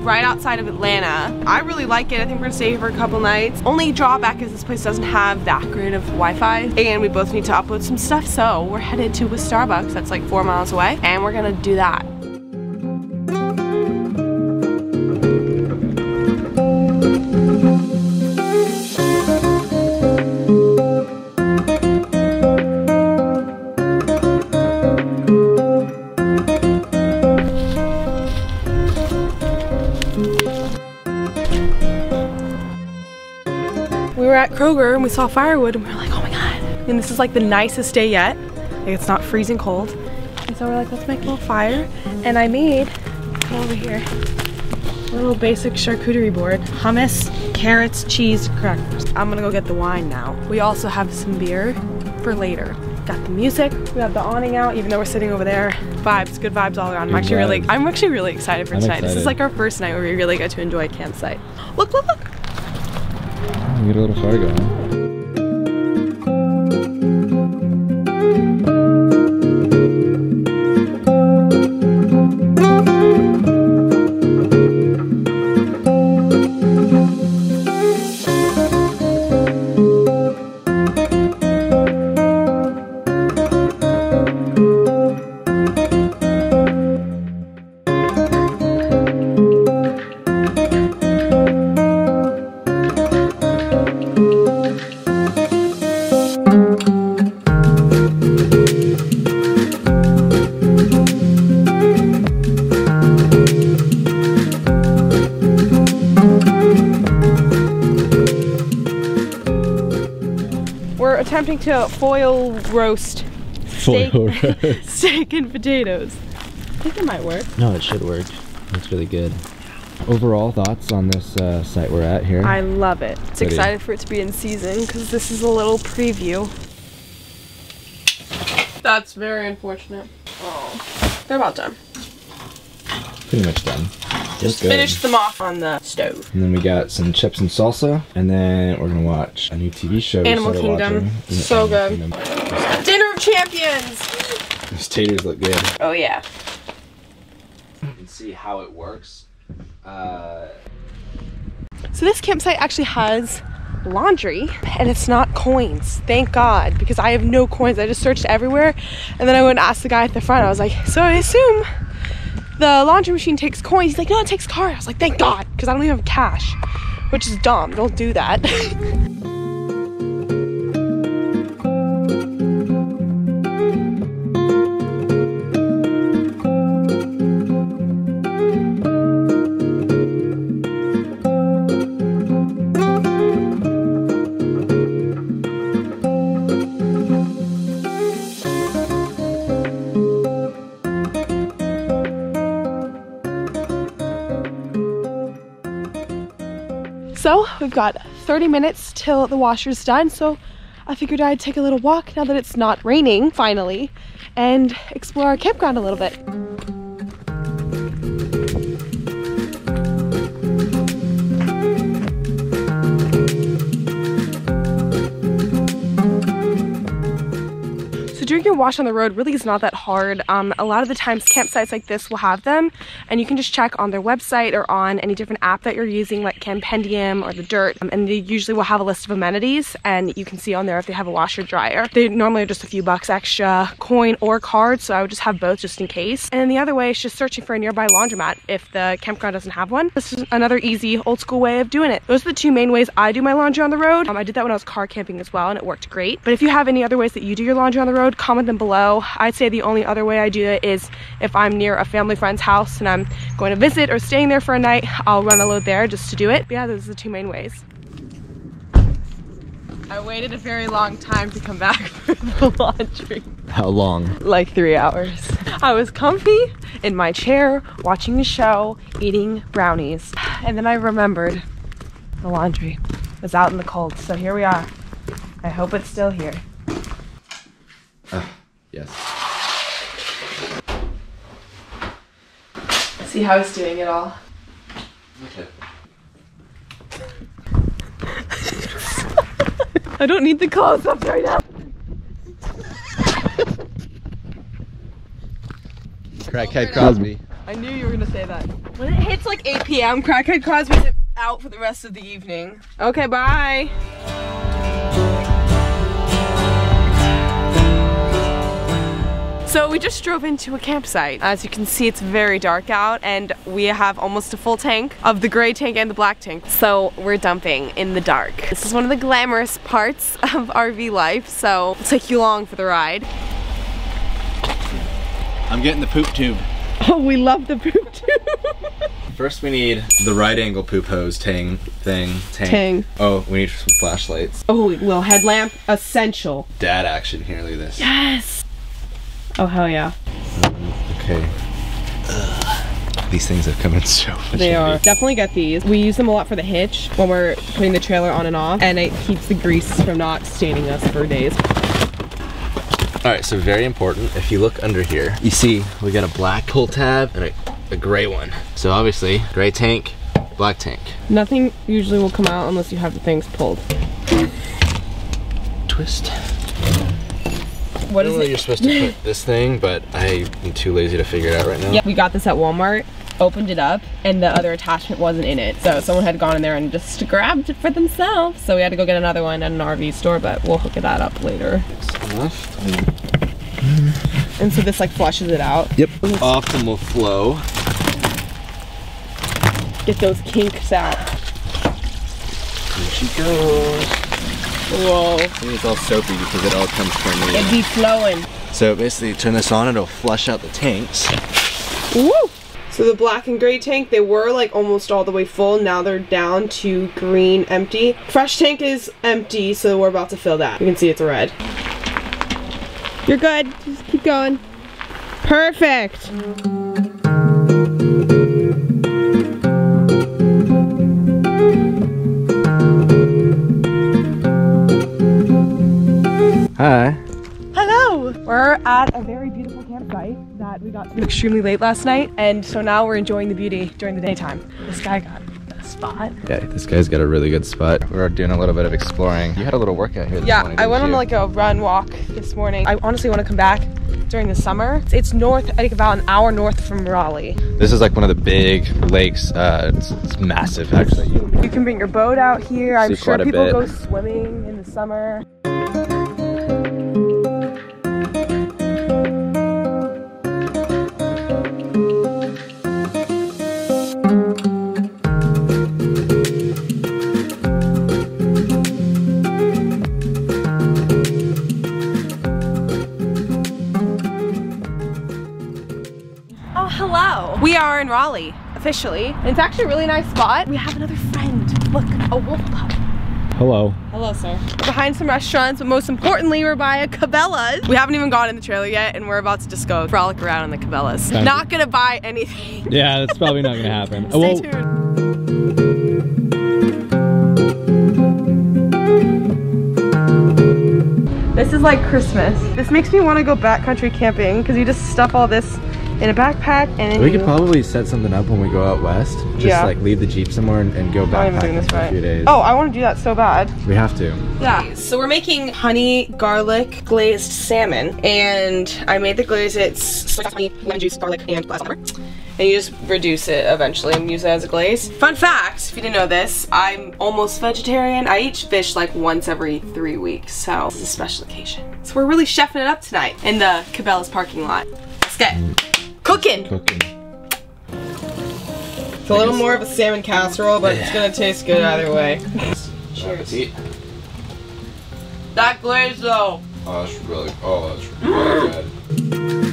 right outside of Atlanta. I really like it. I think we're gonna stay here for a couple nights. Only drawback is this place doesn't have that great of Wi-Fi and we both need to upload some stuff. So we're headed to a Starbucks that's like four miles away and we're gonna do that. Kroger and we saw firewood and we were like, oh my god. And this is like the nicest day yet. Like it's not freezing cold. And so we're like, let's make a little fire. And I made, come over here, a little basic charcuterie board. Hummus, carrots, cheese, crackers. I'm gonna go get the wine now. We also have some beer for later. Got the music, we have the awning out, even though we're sitting over there. Vibes, good vibes all around. I'm Good actually really. I'm actually really excited for I'm tonight. This is like our first night where we really get to enjoy a campsite. Look, look, look. Get a little going. huh? Attempting to foil roast steak, Foil roast. steak and potatoes. I think it might work. No, it should work. It's really good. Overall thoughts on this uh, site we're at here? I love it. It's Pretty. excited for it to be in season because this is a little preview. That's very unfortunate. Oh, they're about done. Pretty much done. Just good. finished them off on the stove. And then we got some chips and salsa, and then we're gonna watch a new TV show. Animal Kingdom. watching. So Animal good. Kingdom. Dinner of Champions! These taters look good. Oh yeah. You can see how it works. Uh, So this campsite actually has laundry and it's not coins. Thank God, because I have no coins. I just searched everywhere and then I went and asked the guy at the front. I was like, so I assume the laundry machine takes coins. He's like, no, it takes card. I was like, thank God, because I don't even have cash, which is dumb. Don't do that. So we've got 30 minutes till the washer's done. So I figured I'd take a little walk now that it's not raining finally and explore our campground a little bit. Your wash on the road really is not that hard. Um, a lot of the times campsites like this will have them and you can just check on their website or on any different app that you're using like Campendium or The Dyrt um, and they usually will have a list of amenities and you can see on there if they have a washer dryer. They normally are just a few bucks extra, coin or card, so I would just have both just in case. And then the other way is just searching for a nearby laundromat if the campground doesn't have one. This is another easy old school way of doing it. Those are the two main ways I do my laundry on the road. Um, I did that when I was car camping as well and it worked great. But if you have any other ways that you do your laundry on the road, comment them below. I'd say the only other way I do it is if I'm near a family friend's house and I'm going to visit or staying there for a night, I'll run a load there just to do it. But yeah, those are the two main ways. I waited a very long time to come back for the laundry. how long? Like three hours. I was comfy in my chair, watching the show, eating brownies. And then I remembered the laundry was out in the cold. So here we are. I hope it's still here. Ah, yes. See how he's doing it all. Okay. I don't need the clothes up right now. Crackhead Crosby. I I knew you were gonna say that. When it hits like 8 p.m., Crackhead Crosby's out for the rest of the evening. Okay, bye. So we just drove into a campsite. As you can see, it's very dark out and we have almost a full tank of the gray tank and the black tank. So we're dumping in the dark. This is one of the glamorous parts of RV life, so it'll take you along for the ride. I'm getting the poop tube. Oh, we love the poop tube. First we need the right angle poop hose tang thing. Tang. Tang. Oh, we need some flashlights. Oh, well, headlamp, essential. Dad action here, look at this. Yes. Oh, hell yeah. Mm, okay. Ugh. These things have come in so much. They are. Definitely get these. We use them a lot for the hitch when we're putting the trailer on and off, and it keeps the grease from not staining us for days. All right, so very important. If you look under here, you see we got a black pull tab and a, a gray one. So obviously, gray tank, black tank. Nothing usually will come out unless you have the things pulled. Twist. What I don't know it? you're supposed to put this thing, but I am too lazy to figure it out right now. Yeah, we got this at Walmart, opened it up, and the other attachment wasn't in it. So someone had gone in there and just grabbed it for themselves. So we had to go get another one at an RV store, but we'll hook that up later. Enough. And so this like flushes it out. Yep. Optimal flow. Get those kinks out. Here she goes. Whoa. See, it's all soapy because it all comes from the. It'd be uh, flowing. So basically, you turn this on, it'll flush out the tanks. Woo! So the black and gray tank, they were like almost all the way full. Now they're down to green, empty. Fresh tank is empty, so we're about to fill that. You can see it's red. You're good. Just keep going. Perfect. At a very beautiful campsite that we got to extremely late last night, and so now we're enjoying the beauty during the daytime. This guy got a spot. Yeah, this guy's got a really good spot. We're doing a little bit of exploring. You had a little workout here this Yeah, morning. I went didn't on like a run walk this morning. I honestly want to come back during the summer. It's north, I think about an hour north from Raleigh. This is like one of the big lakes. Uh, it's, it's massive, actually. You can bring your boat out here. I'm See sure people bit. go swimming in the summer. We are in Raleigh, officially. And it's actually a really nice spot. We have another friend. Look, a wolf pup. Hello. Hello, sir. We're behind some restaurants, but most importantly, we're by a Cabela's. We haven't even gone in the trailer yet, and we're about to just go frolic around in the Cabela's. Time Not gonna buy anything. Yeah, that's probably not gonna happen. Uh, Stay well, tuned. This is like Christmas. This makes me want to go backcountry camping because you just stuff all this in a backpack and then We you could probably set something up when we go out west. Just Yeah. like leave the Jeep somewhere and, and go oh, I'm not even doing this for a few days. Oh, I want to do that so bad. We have to. Yeah. So we're making honey garlic glazed salmon, and I made the glaze. It's honey, lemon juice, garlic, and glass pepper. And you just reduce it eventually and use it as a glaze. Fun fact, if you didn't know this, I'm almost vegetarian. I eat fish like once every three weeks, so this is a special occasion. So we're really chefing it up tonight in the Cabela's parking lot. Let's get cooking. Cooking. It's a little more of a salmon casserole, but it's gonna taste good either way. Cheers. That glaze though. Oh, that's really, oh, that's really good.